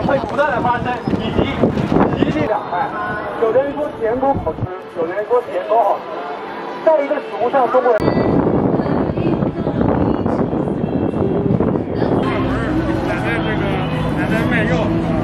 会不断的发生以及极地两派有的人说甜口好吃有的人说甜口好吃。在一个食物上中国人奶奶这个奶奶卖肉。